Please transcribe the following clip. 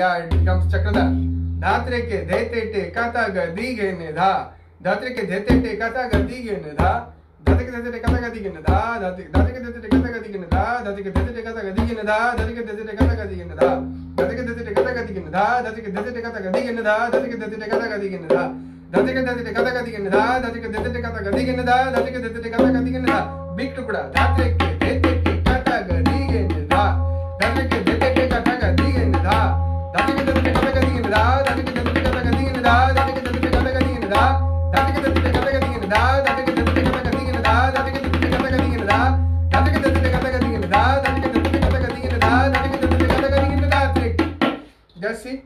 ಯಾರಿಗೆ ಕಥಿನ್ನ ಕಥಿಟೆದಿನ್ನದ ಧನಕ್ಕೆ ದತ್ತೆ ಕಥಗದಿ ಗಿನ್ನದ ದಿನ ಕಥಿನ್ನದ್ದತೆ ಕಥಾ ಗದಿ ಗಿನ್ನದ ದೇ ಕಥಿಗಿನದ ಬಿಟ್ಟು ಕೂಡ That's it.